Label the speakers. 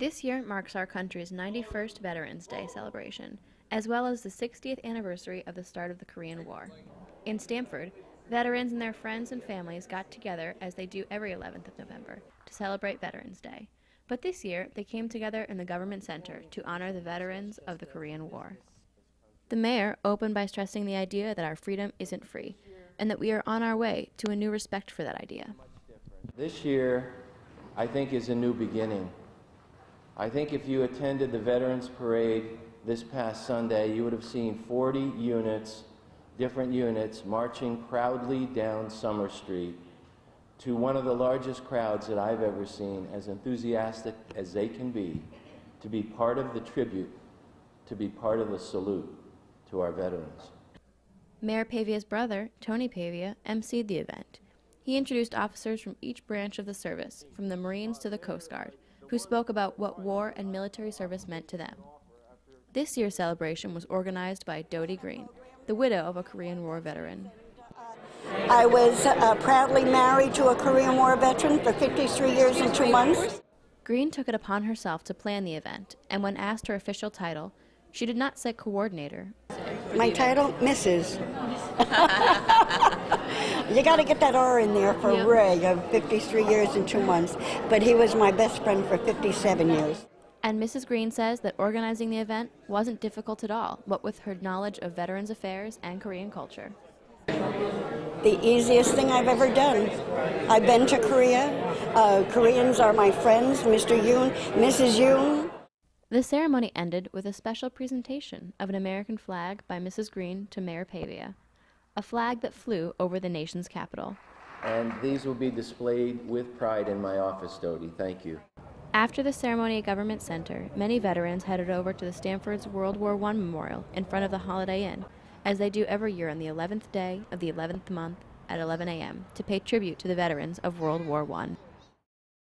Speaker 1: This year marks our country's 91st Veterans Day celebration, as well as the 60th anniversary of the start of the Korean War. In Stamford, veterans and their friends and families got together, as they do every 11th of November, to celebrate Veterans Day. But this year, they came together in the Government Center to honor the veterans of the Korean War. The mayor opened by stressing the idea that our freedom isn't free, and that we are on our way to a new respect for that idea.
Speaker 2: This year, I think, is a new beginning. I think if you attended the Veterans Parade this past Sunday, you would have seen 40 units, different units, marching proudly down Summer Street to one of the largest crowds that I've ever seen, as enthusiastic as they can be, to be part of the tribute, to be part of the salute to our veterans.
Speaker 1: Mayor Pavia's brother, Tony Pavia, emceed the event. He introduced officers from each branch of the service, from the Marines to the Coast Guard, who spoke about what war and military service meant to them. This year's celebration was organized by Dodie Green, the widow of a Korean War veteran.
Speaker 3: I was uh, proudly married to a Korean War veteran for 53 years and two months.
Speaker 1: Green took it upon herself to plan the event, and when asked her official title, she did not say coordinator.
Speaker 3: My title, Mrs. you got to get that R in there for
Speaker 1: Yep.
Speaker 3: Ray of 53 years and two months. But he was my best friend for 57 years.
Speaker 1: And Mrs. Green says that organizing the event wasn't difficult at all, what with her knowledge of veterans affairs and Korean culture.
Speaker 3: The easiest thing I've ever done. I've been to Korea. Uh, Koreans are my friends, Mr. Yoon, Mrs. Yoon.
Speaker 1: The ceremony ended with a special presentation of an American flag by Mrs. Green to Mayor Pavia, a flag that flew over the nation's capital.
Speaker 2: And these will be displayed with pride in my office, Dodie. Thank you.
Speaker 1: After the ceremony at Government Center, many veterans headed over to the Stamford's World War I Memorial in front of the Holiday Inn, as they do every year on the 11th day of the 11th month at 11 a.m., to pay tribute to the veterans of World War I.